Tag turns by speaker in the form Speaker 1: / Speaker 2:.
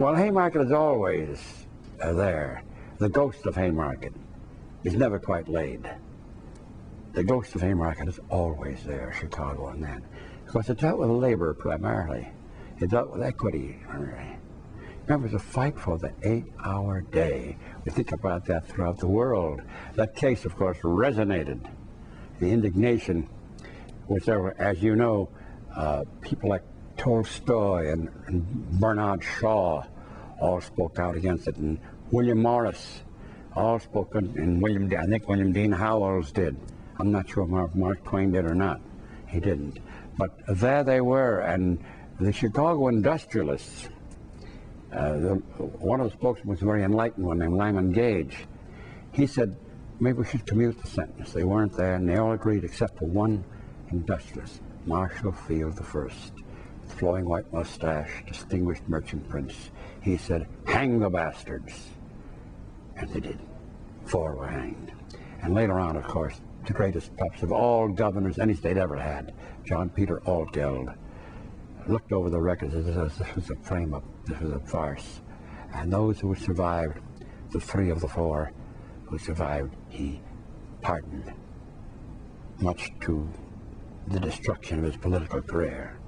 Speaker 1: Well, Haymarket is always uh, there. The ghost of Haymarket is never quite laid. The ghost of Haymarket is always there, Chicago and that. Because it dealt with labor primarily. It dealt with equity. Remember, the fight for the eight-hour day. We think about that throughout the world. That case, of course, resonated. The indignation was there, as you know, uh, people like Tolstoy and, Bernard Shaw all spoke out against it, and William Morris all spoke, and William, I think William Dean Howells did. I'm not sure Mark, Mark Twain did or not. He didn't. But there they were, and the Chicago industrialists, uh, the, one of the spokesmen was a very enlightened one named Lyman Gage. He said, maybe we should commute the sentence. They weren't there, and they all agreed except for one industrialist, Marshall Field the first, flowing white mustache, distinguished merchant prince. He said, hang the bastards. And they did. Four were hanged. And later on, of course, the greatest perhaps of all governors any state ever had, John Peter Altgeld, looked over the records and said this was a frame-up, this was a farce. And those who survived, the three of the four who survived, he pardoned, much to the destruction of his political career.